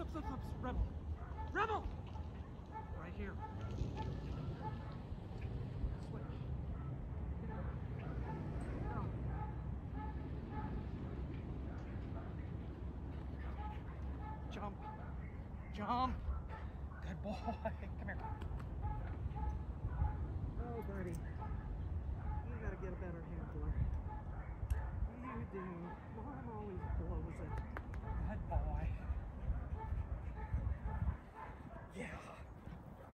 Oops, oops, oops. Rebel. Rebel! Right here. Switch. Jump. Jump. Good boy. Come here. Oh, buddy. You gotta get a better handler. You do. Mom always blows it.